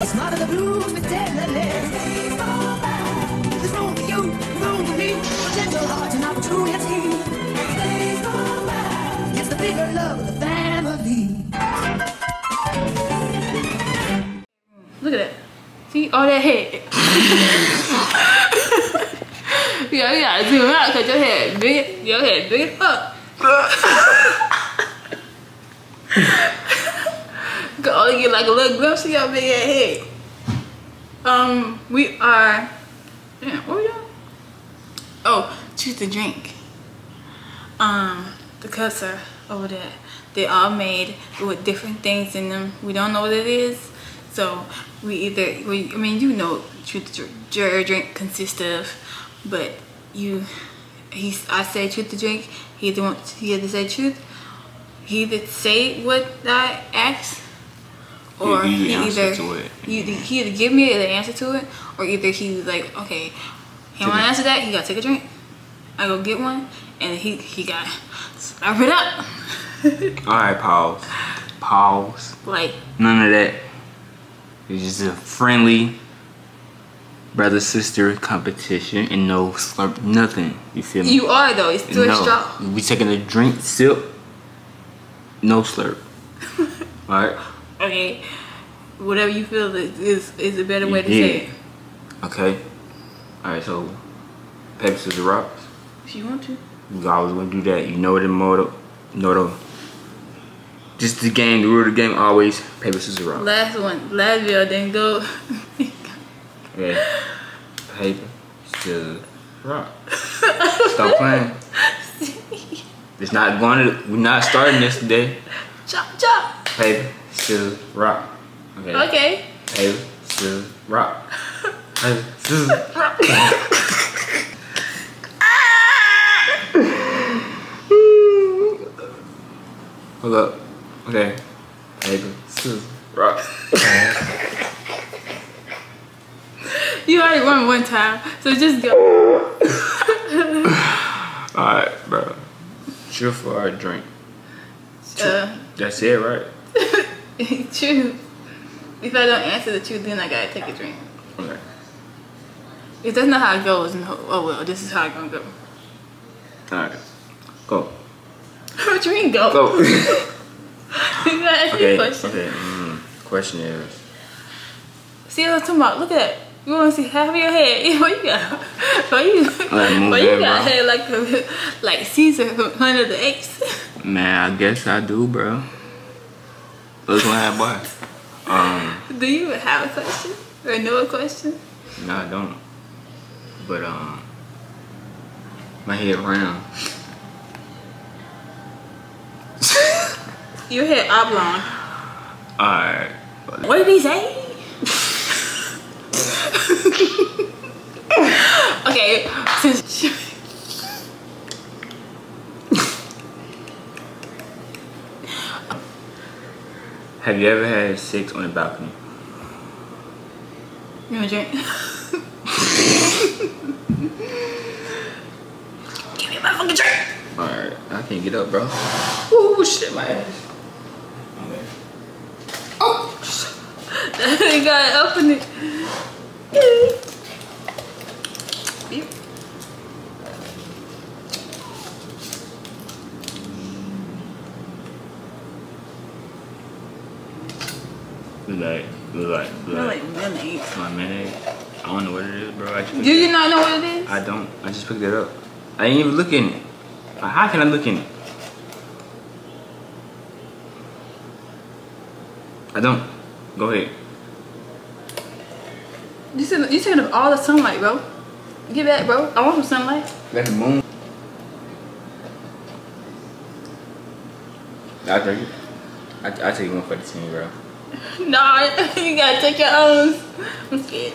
It's not in the blues with tenderness. There's room for you, room for me, for gentle hearts and opportunity. It's the bigger love of the family. Look at that. See all that head. yeah, you gotta zoom out because your head big. Your head big as fuck. Only get like a little glimpse of your big head. Um, we are. Damn, what we? Oh, choose the drink. Um, the cusser over there. They all made with different things in them. We don't know what it is. So we either, we, I mean, you know, truth the dr- drink consists of, but you, he's, I say truth the drink. He either want, he either say truth. He either say what I asked, or He- he he, either. He, he either give me the answer to it, or either he was like, okay, he want to answer that. He got to take a drink. I go get one, and he he got slurp it up. All right, pause. Pause. like None of that. It's just a friendly brother sister competition and no slurp, nothing. You feel me? you are though. It's still a straw. We taking a drink, sip, no slurp. All right. Okay, whatever you feel is is, is a better way to Yeah. say it. Okay. All right. So, paper scissors rocks. If you want to. You always want to do that. You know the motto. You know the. Just the game. The rule of the game. Always paper scissors rocks. Last one, last video didn't go. Okay. Paper, scissors, rock. Stop playing. It's not going to. We're not starting this today. chop chop. Paper, scissors, rock. Okay. Okay. Paper, scissors, rock. Scissors. rock. Hold up. Okay. Paper, scissors, rock. You already won one time, so just go. Alright, bro. Chill for our drink. Uh, That's it, right? true. If I don't answer the truth, then I gotta take a drink. Okay. If that's not how it goes, then oh well, this is how it's gonna go. Alright. Go. What you mean go? Go. you gotta ask me a okay. question. Okay. Mm, question is. See what I'm talking about? Look at that. You wanna see half of your head? What you got? What you? Like, What you got bro. head like like Caesar from of the Apes? Man, I guess I do, bro. Look what I boy. Um, Do you have a question or know a question? no, I don't. But um, my head round. Your head oblong. Alright. What did he say? okay, Have you ever had sex on the balcony? you want a drink? Give me my fucking drink. Alright, I can't get up, bro. Ooh, shit, my ass. Oh, okay. you gotta open it. Like, look Smell like. like. My mayonnaise. I don't know what it is, bro. I just Do it you not know what it is? I don't. I just picked it up. I ain't even look in it. How can I look in it? I don't. Go ahead. You said you taking up all the sunlight, bro. Get back, bro. I want some sunlight. That's the moon. I'll take it. I, I'll take one for the team, bro. No, you gotta take your own. I'm scared.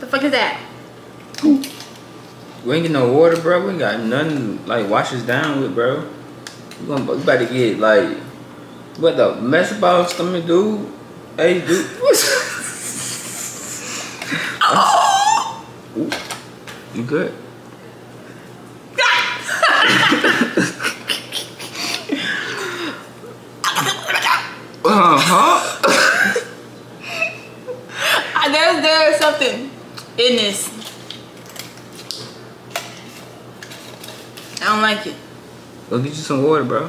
The fuck is that? We ain't get no water, bro. We ain't got nothing like wash us down with, bro. We gonna we about to get like what the mess about stomach, dude. Hey, dude. You good? Uh-huh. Ah, There's there's something in this. I don't like it. Go get you some water, bro.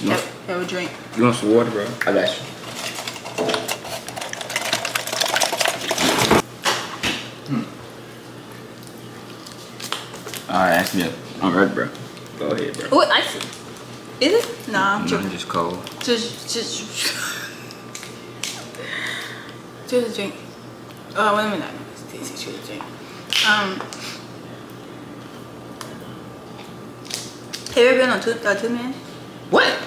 You want, Have, have a drink. you want some water, bro? I got you. Alright, ask me up. I'm ready, bro. Go ahead, bro. Oh, icy. Is it? Nah, I'm No. I'm just cold. Just, just, just a drink. Oh, wait a minute. This is just a drink. Um, have you ever been on two, uh, two man? What?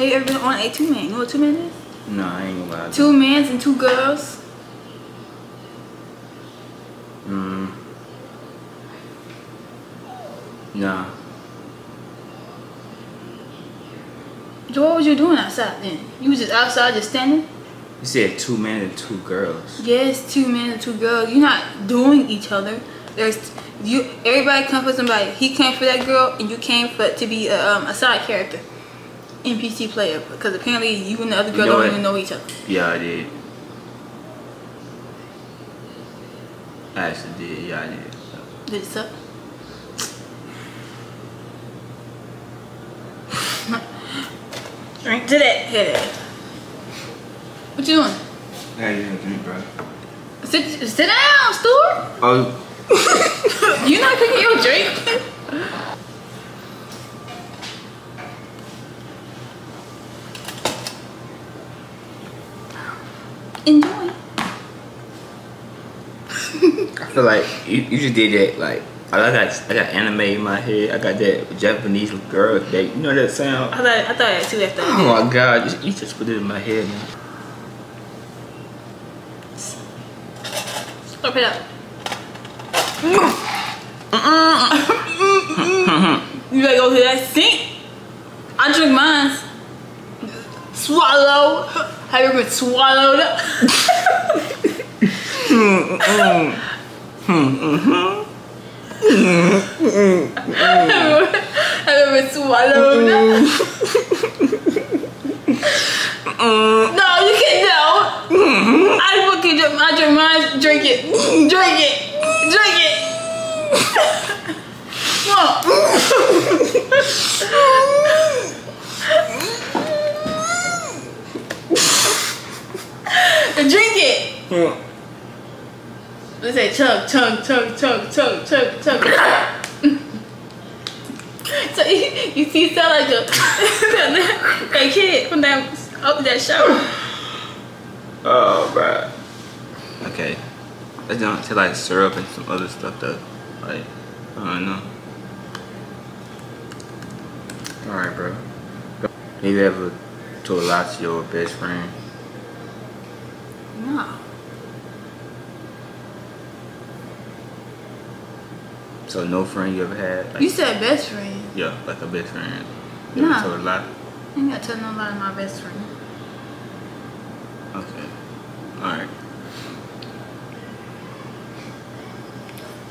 Have you ever been on a two man? You know what two man is? No, I ain't gonna lie. Two mans and two girls. Mm. Nah. So what was you doing outside then? You was just outside just standing? You said two men and two girls. Yes, two men and two girls. You're not doing each other. There's you. Everybody come for somebody. He came for that girl, and you came for to be a, um, a side character, NPC player. Because apparently you and the other girl know don't even know each other. Yeah, I did. I actually did. Yeah, I did. Did it suck? Drink to that head. What you doing? I gotta get a drink, bro. Sit, sit down, Stuart. Oh, You not cooking your drink? Enjoy. I feel like you, you just did that. Like I got I got anime in my head. I got that Japanese girl. That you know that sound. I thought I thought that too after. I. Oh my god! You, you just put it in my head, man. Slurp it up. you gotta go to that sink. I drink mine. Swallow. Have you ever been swallowed up? Have you been swallowed? No, you can't know. I fucking I drink mine. Drink it. Drink it. Drink it. Drink it. Let's say chug, chug, chug, chug, chug, chug, chug. so you, you see, sound like a that kid from that up that show. Oh, bro. Okay. That don't taste like syrup and some other stuff though. Like I don't know. All right, bro. Have you ever told a lie to your best friend? No. So no friend you ever had? Like, You said best friend. yeah, like a best friend. You ever Nah. told a lie? I ain't got to tell no nobody my best friend. Okay. All right.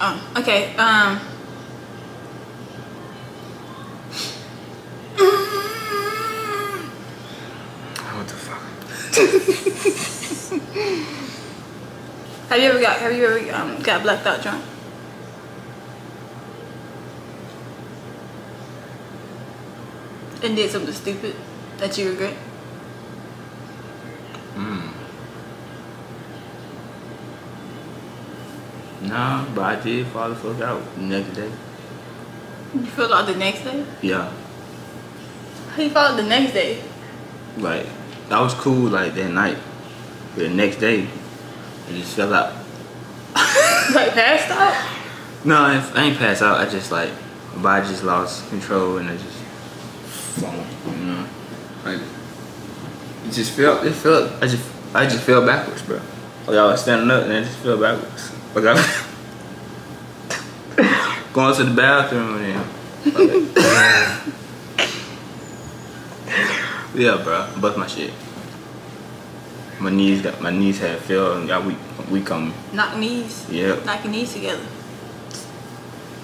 Oh, okay. Um. What the fuck? Have you ever got Have you ever um, got blacked out drunk? And did something stupid that you regret? Mm. Nah, but I did fall the fuck out the next day. You feel out the next day? Yeah. How you felt the next day? Like, that was cool, like, that night. But the next day, I just fell out. Like passed out? No, I I ain't passed out. I just, like, body just lost control and I just, falling, you know? Like, it just felt, it felt, I just, I just fell backwards, bro. Like, I was standing up and I just fell backwards. Like, I going to the bathroom and then, yeah, bro, I bust my shit. My knees got my knees had fell and got weak weak on me. Knock knees. Yep. Knock your knees together.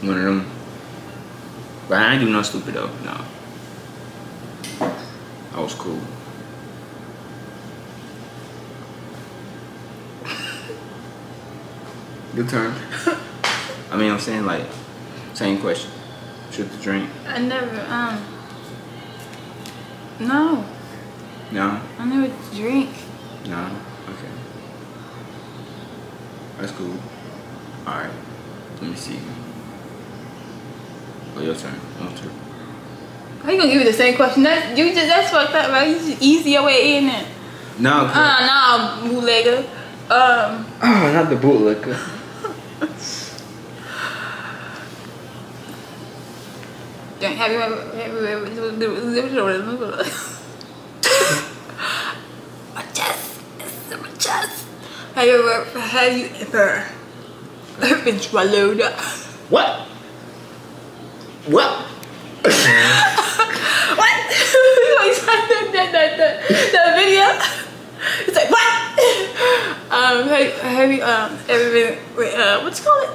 One of them. But I ain't do no stupid though. No. I was cool. Good turn. I mean, I'm saying like, same question. Should the drink? I never, um, no, No. I never drink. No. Okay. That's cool. All right. Let me see. Oh, your turn. Your turn. How you gonna give me the same question? That you just that's fucked up, right? You just easy your way in there. No. Uh, nah, bootlegger. Um, Oh, not the bootlicker. Dang, have you ever, have you ever, My chest, it's my chest. Have you ever, have you ever, ever been swallowed? What? What? you know, he's like that, that, that, that, that video. It's like, what? Um, have, have you um, ever been, wait, uh, what's it called?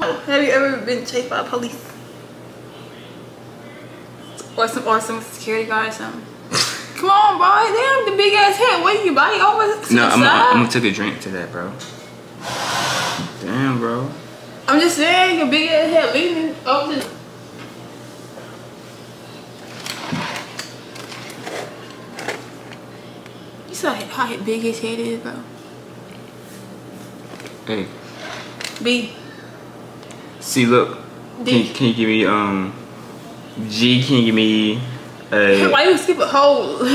Oh, have you ever been chased by police? Or some, or some security guard or something? Come on, bro. Damn, the big ass head. What you body over to No? I'm gonna take a drink to that, bro. Damn, bro. I'm just saying, your big ass head leaning over to Saw how big his head is, bro. Hey, B. see, look. Can, D. can you give me um? G, can you give me a? Why you skip a whole?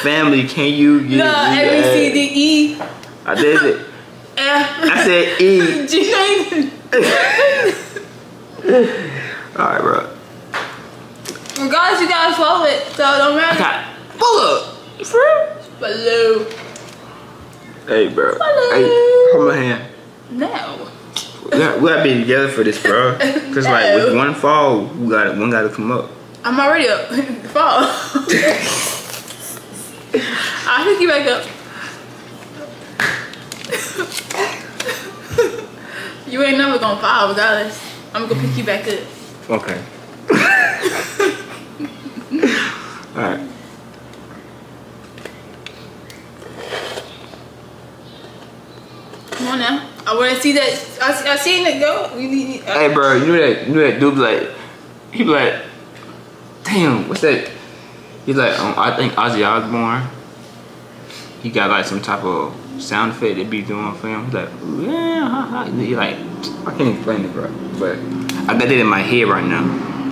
Family, can you give me? no, me A, B, C, D, E, I did it. F. I said E. G. All right, bro. Regardless, you gotta follow it, so it don't I matter. got pull up. For real? Below. Hey, bro. Hello. Hey, hold my hand. No. We gotta, we gotta be together for this, bro. Cause like No. with one fall, we got one got to come up. I'm already up. Fall. I'll pick you back up. you ain't never gonna fall regardless. I'm gonna pick you back up. Okay. All right. Come on now. I wanna see that. I, I seen it go. Uh, Hey, bro. You know that? You know that dude? Like, he be like, damn, what's that? He's like, um, I think Ozzy Osbourne. He got like some type of sound effect they be doing for him. He's like, yeah, ha, ha." He like, I can't explain it, bro. But I got it in my head right now.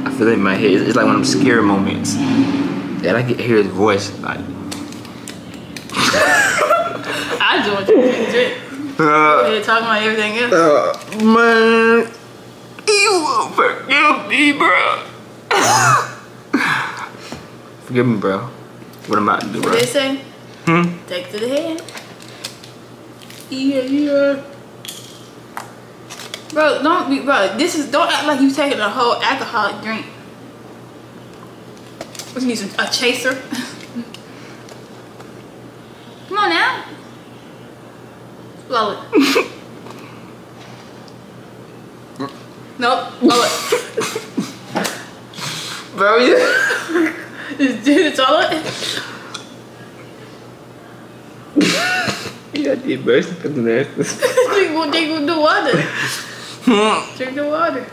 I feel it in my head. It's, it's like one of them scary moments. And I can hear his voice like, I do what you do. uh, You're talking about everything else. uh, man, you will forgive me, bro. forgive me, bro. What am I to do, What bro? they say? Hmm? Take to the head. Yeah, yeah. Bro, don't be, bro. This is don't act like you taking a whole alcoholic drink. What you need some a chaser? Come on now. Blow it. nope. Blow it. Bro, you. Just do the toilet. yeah, I did, bro. It's fucking nasty. drink, drink the water. Drink the water.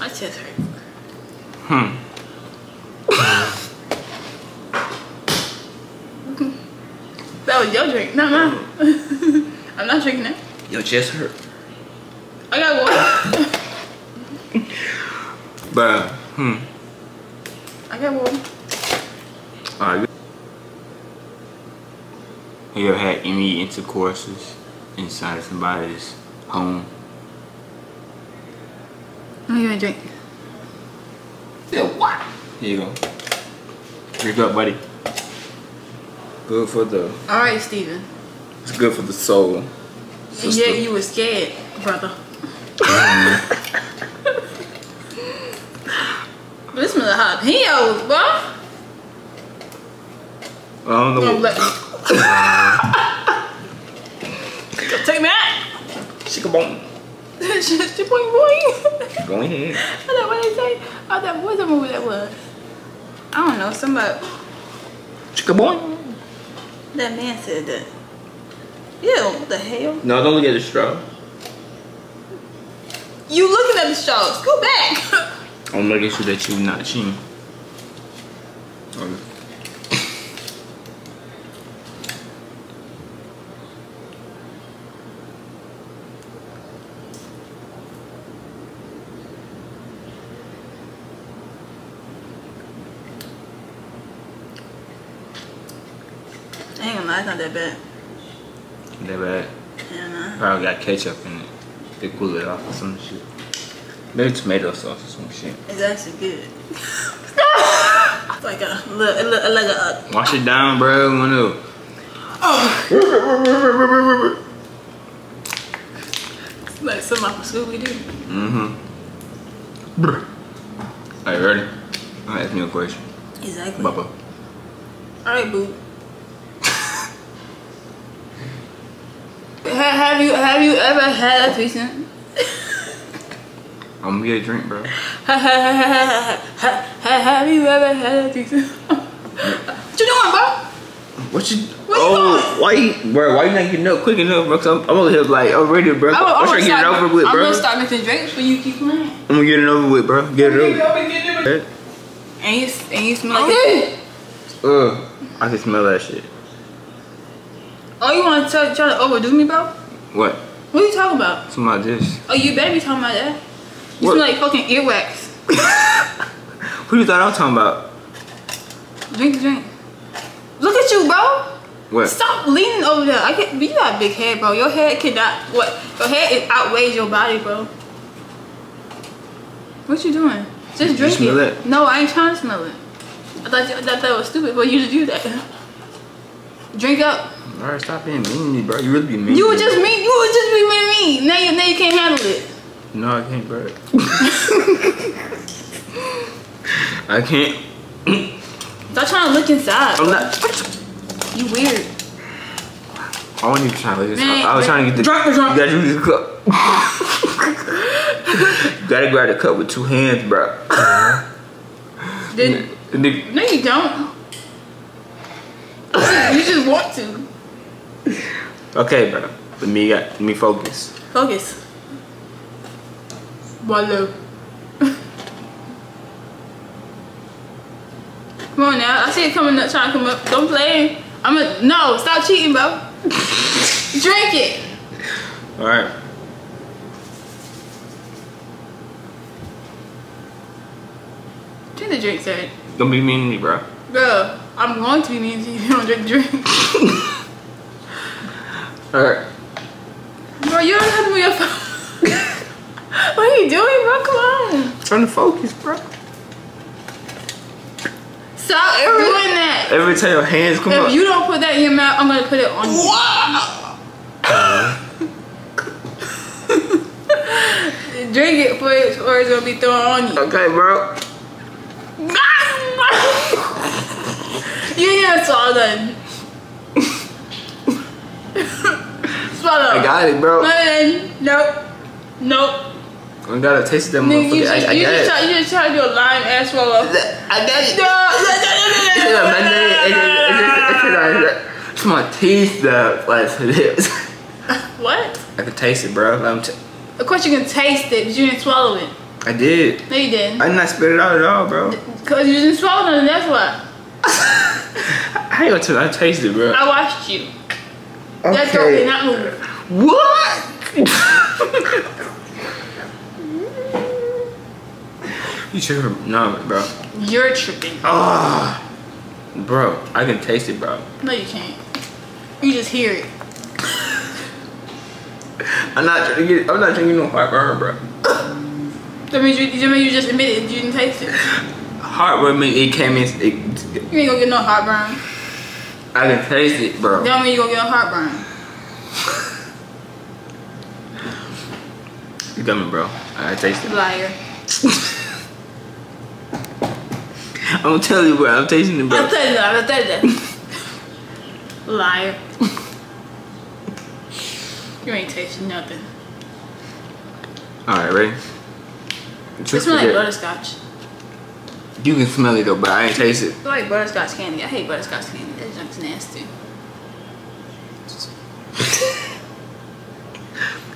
My chest hurt. Hmm. That was your drink, not mine. I'm not drinking that. Your chest hurt. I got water. Bro, hmm. I got water. Alright. Have you ever had any intercourses inside of somebody's home? I'm gonna drink. Yeah, what? Here you go. Drink up, buddy. Good for the. All right, Steven. It's good for the soul. And Sister. yet you were scared, brother. smell the jalapenos, bro. I don't know. Don't What, let- Take me out. Bone. Just boing boing. Go ahead. I don't know what they say. Oh, that what's the movie that was? I don't know. Somebody. Chicka bone. That man said that. Ew, what the hell? No, don't look at the straw. You looking at the straws. Go back. I'm making sure that you're not cheating. Okay. I ain't gonna lie, it's not that bad. That bad. Yeah, nah. Probably got ketchup in it. They cool it off or some shit. Maybe tomato sauce or some shit. It's actually good. it's like a, look, like a, Wash it down, bro. One of it's like some off of Scooby Doo. Mm-hmm. Are you ready? Ask me a question. Exactly. Bubba. Alright, boo. Ha- have you have you ever had a threesome? I'm gonna get a drink, bro. Ha- ha- ha- ha- ha- ha- Have you ever had a threesome? what you doing, bro? What you? You oh, why you, bro? Why you not getting up quick enough, bro? 'Cause I'm, I'm over here like I'm ready, bro. I'm, I'm, I'm, trying gonna to get it over with, I'm gonna start mixing drinks for you keep playing. I'm gonna get it over with, bro. Get it over. And you and you smell like it. Ugh, I can smell that shit. Oh, you want to try, try to overdo me, bro? What? What are you talking about? Something like this. Oh, you better be talking about that. You What? smell like fucking earwax. Who you thought I was talking about? Drink the drink. Look at you, bro. What? Stop leaning over there. I get you got a big head, bro. Your head cannot what your head is outweighs your body, bro. What you doing? Just drink smell it. it? No, I ain't trying to smell it. I thought you, I thought that was stupid but you to do that. Drink up. Alright, stop being mean to me, bro. You really be mean. You to were me. just mean. You were just be mean. me. Now you now you can't handle it. No, I can't, bro. I can't. Stop trying to look inside. I'm not. You weird. I wasn't even trying to look Man. I was trying to get the. drunk the drunk. You gotta use this cup. you gotta grab the cup with two hands, bro. Then- no, you don't. you just want to Okay, bro. Let me get, Let me focus. focus. Wallow. Come on now. I see it coming up, trying to come up. Don't play. I'm a no. Stop cheating, bro. Drink it. All right. Drink the drink, sir. Don't be mean to me, bro. Bro, I'm going to be mean to you if you don't drink the drink. All right. bro, you don't have to move your phone. what are you doing, bro? Come on. trying to focus, bro. Stop doing that. Every time your hands come If up. you don't put that in your mouth, I'm gonna put it on you. Drink it for it, or it's gonna be thrown on you. okay, bro. you ain't even swallow that. Swallow. I got it, bro. Nope. Nope. I gotta taste them motherfucker. You, just I, you, should try, you should try to do a lime and swallow. I got it. No. it's my teeth that like this. What? I can taste it, bro. Of course you can taste it, but you didn't swallow it. I did. No, you didn't. I did not spit it out at all, bro. Cause you didn't swallow it, that's why. I ain't gonna tell you, I tasted it, bro. I watched you. That girl did not move. What? you sure? No, bro. You're tripping. Ah, bro. I can taste it, bro. No, you can't. You just hear it. I'm not trying to get. I'm not drinking no heartburn, bro. That means you, that means you just admitted you didn't taste it. Heartburn mean it came in. It, You ain't gonna get no heartburn. I can taste it, bro. That don't mean you gonna get a heartburn. You coming, bro. I taste it. Liar. I'm gonna tell you, bro. I'm tasting it, bro. I'll bro. tell you that. I'll tell you. Liar. You ain't tasting nothing. All right, ready? It Just smells like butterscotch. You can smell it though, but I ain't taste it. I like butterscotch candy. I hate butterscotch candy. That nasty.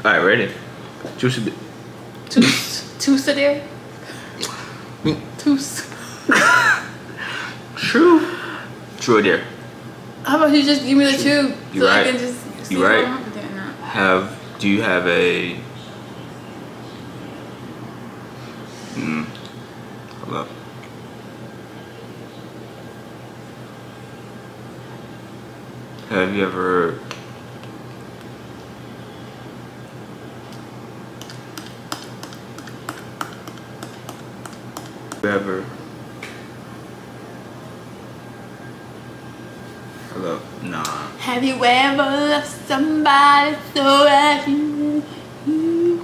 All right, ready? Juice a bit. Toos there? Toos. True. True there. How about you just give me the tube You so I can just see You right. I'm there or not. Have do you have a? Have you ever? Ever? Up. Nah. Have you ever lost somebody so that you you?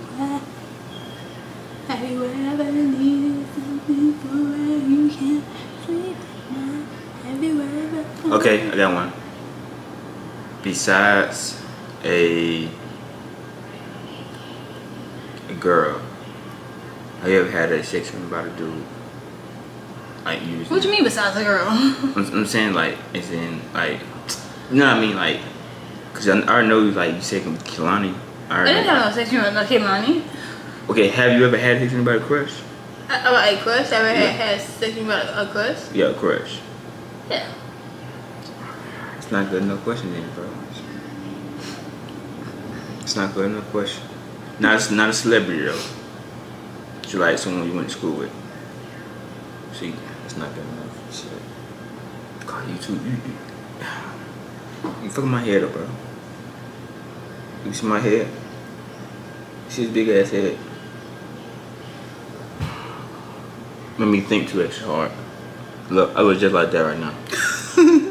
Have you ever needed something so you can't sleep at night? Have you ever? Okay, I got one. Besides a a girl, have you ever had a sex with about a dude? Like you. What do you mean besides a girl? I'm, I'm saying like, it's in like, you know what I mean, like, cause I, I already know you like you said Kilani. I I didn't have no sex with no Kimani. Okay, have you ever had sex with anybody crush? Uh, about a crush? Ever Yeah. had, had sex with a crush? Yeah, a crush. Yeah. It's not good enough question then, bro. It's not good enough question. Not not a celebrity though. It's like someone you went to school with. See, it's not good enough. Shit. God, you too. You, you, you fucking my head up, bro. You see my head? You see this big ass head? Made me think too extra hard. Look, I was just like that right now.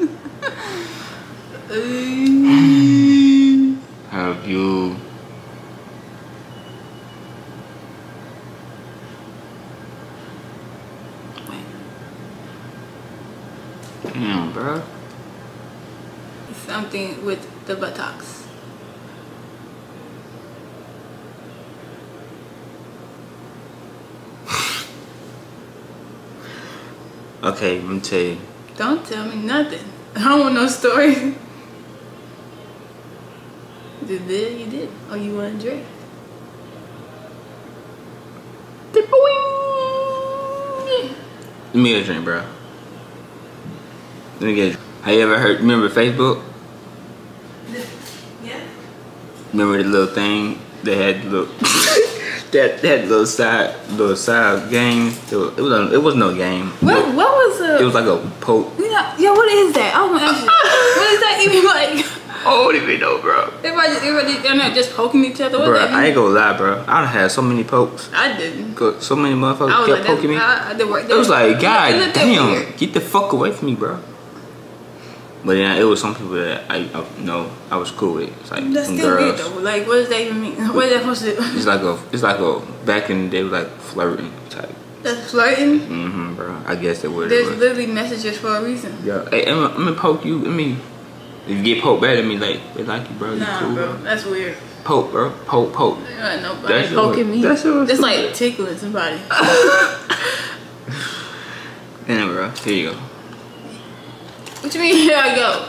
Have you Wait. Damn, bro. Something with the buttocks. Okay, let me tell you. Don't tell me nothing. I don't want no story. You did, you did. Oh, you want drink? Let me a drink, bro. Let me get a drink. Have you ever heard, remember Facebook? Yeah. Remember the little thing? They had the little, that, that little side, little side game. It was, it was, a, it was no game. What, what was the... It was like a poke. yeah, yeah, what is that? I want to ask you. what is that even like? I don't even know, bro. Everybody, everybody, they're not just poking each other. Bro, I ain't gonna lie, bro. I done had so many pokes. I didn't. Go- So many motherfuckers kept like, poking me. I, I did work. It was like, God It damn, weird. get the fuck away from me, bro. But yeah, it was some people that I, I know I was cool with. It's like That's some still weird girls. though. Like, what does that even mean? What is that supposed to do? It's like a, it's like a back in the day, like flirting type. That's flirting. Mm-hmm, bro. I guess it There's was. literally messages for a reason. Yeah. Hey, I'm, I'm gonna poke you. I mean, if you get poked back at me, like they like you, bro. You Nah, cool, bro, that's weird. Poke, bro. Poke, poke. There ain't nobody That's your- poking me. that's your- It's like tickling somebody. Damn, bro. Here you go. what you mean? Here I go.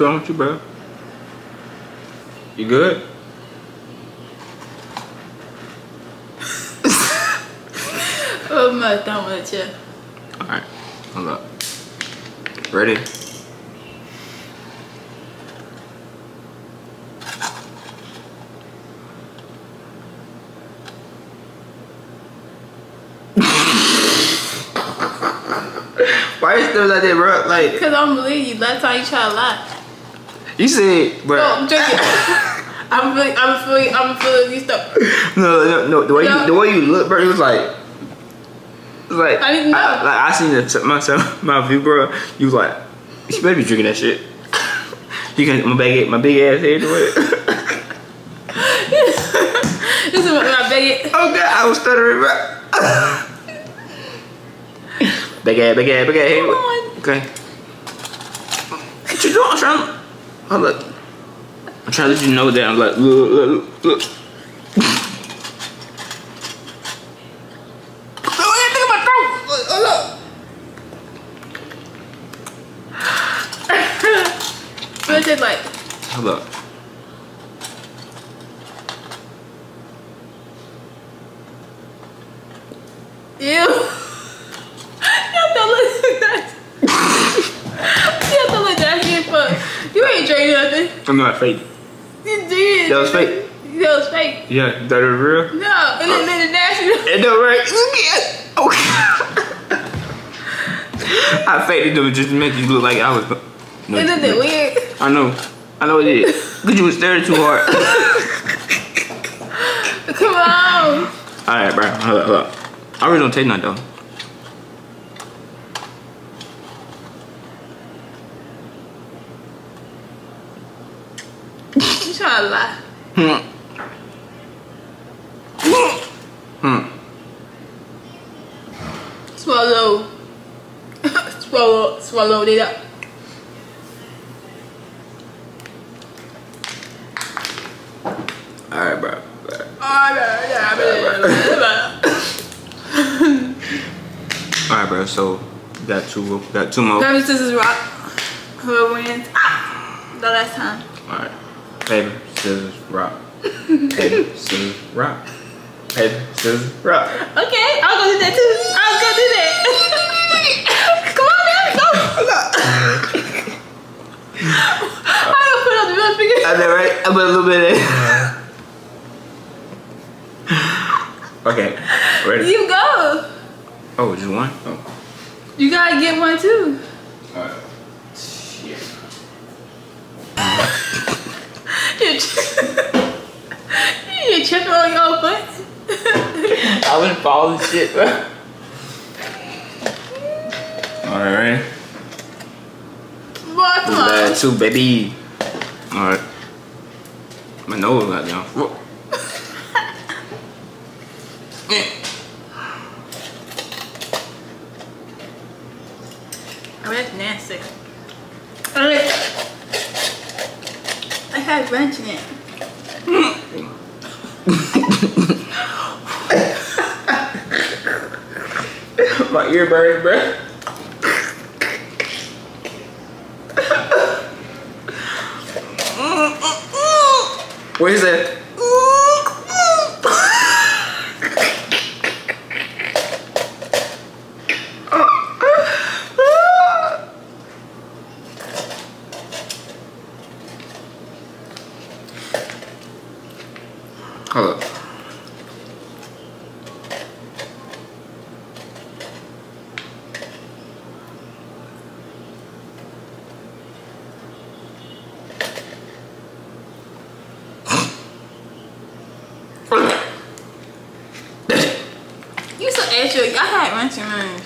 What's wrong with you, bro? You good? Oh my thumb on the chair. Alright, hold up. Ready? Why you still like that, bro? Like Cause I don't believe you. Last time you try to lie. You said, bro. No, I'm joking. I'm feeling, I'm feeling, I'm feeling you stuff. No, no, no. The way you, the way you look, bro, it was like Like I didn't know. like I seen the, myself my view, bro. You was like, you better be drinking that shit. You can my big my big ass head to it. This is my baby. oh god, I was stuttering, bro. big ass, big ass, big ass head. Come on. Okay. What you doing? I'm Hold up. I'm trying to let you know that I'm like look look look. Oh, that thing in my throat. Look, Hold up. What is it like? Hold up. Ew. you have to look nice. you have to look nasty as fuck. You ain't drank nothing. I'm not fake. You did. That was fake. That was fake. Yeah, that is real. No, and then then the nasty. It don't right. Oh. I faked it though just to make you look like I was. No, And then the weird. I know. I know it is. Cause you was staring too hard. Come on. Alright, bro. Hold up, hold up. I really don't take none though. Trying. Hmm. Hmm. Swallow. swallow. Swallow it up. Alright, bro. Alright, bro. So got two. Got two more. Paper, scissors, rock. Whoever wins. Ah, the last time. Alright. Paper, scissors, rock. Paper, scissors, rock. Paper, scissors, rock. Okay, I'll go do that too. I'll go do that. Come on, man, go. Uh-huh. I don't put on the middle finger. I know, right? I put a little bit in. Uh-huh. okay. Ready? You go. Oh, just one? Oh. You gotta get one too. Alright. Shit. You're, tri- You're tripping on your foot. I wouldn't follow this shit, bro. Alright, ready? Boy, come on. too, baby. Alright. My nose got down. Whoa. Oh, that's nasty. Alright. Had ranch it. My ear burns, bro. What is that? Hold up. You so extra. I had ranch and ranch.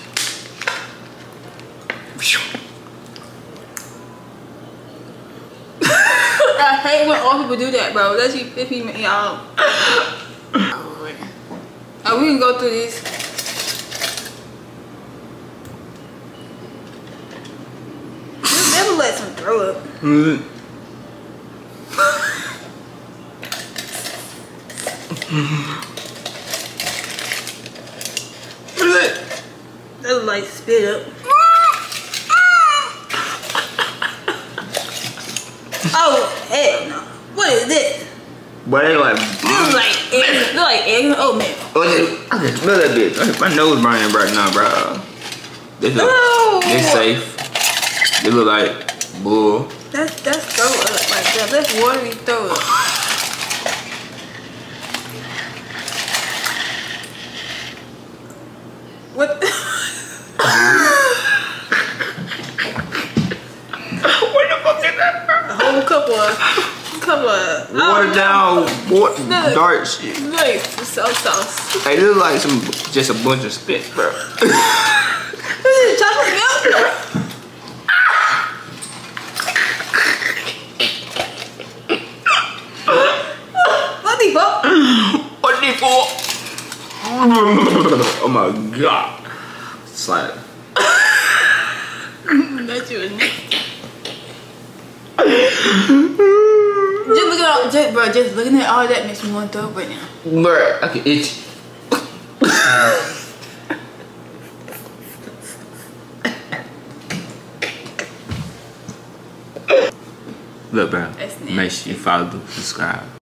I hate when all people do that, bro. That's you if you y'all. Oh, we can go through these. You never let some throw up. What is it? That's like spit up. oh hell no! What is this? But they like, This is like eggs. This like eggs. Oh man. what is it? I can smell that bitch. My nose burning right now, bro. They look, No. they safe. They look like bull. That's that's throw up like that. That's watery throw up. What? What the fuck is that, bro? A whole couple of talking about? Watered down, water, dark shit. Look, so sauce. Hey, this is like some, just a bunch of spit, bro. This is chocolate milk. What the fuck? what the fuck? oh my god. Like, That you was nasty. Just look all, uh, just, bro, just looking at all that makes me want to throw up right now. bro, I can itch. Look, bro. Make sure you follow, subscribe.